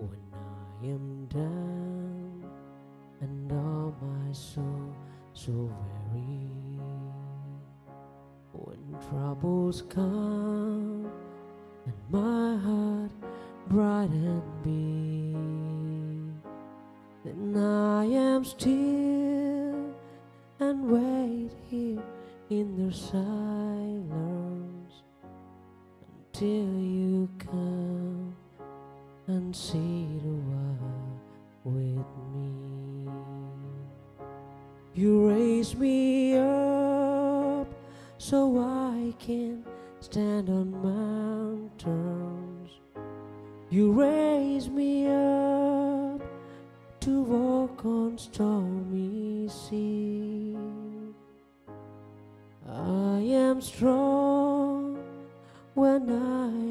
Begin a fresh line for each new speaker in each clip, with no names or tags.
when I am down and all my soul so weary. When troubles come and my heart bright and be, then I am still and wait here in the silence until you come and sit a while with me. You raise me up so I can stand on mountains. You raise me up to walk on stormy seas. I am strong when I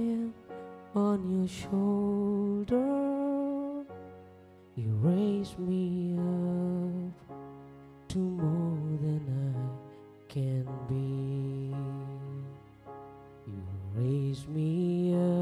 on your shoulder. You raise me up to more than I can be. You raise me up